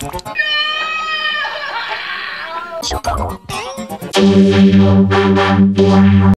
初夏の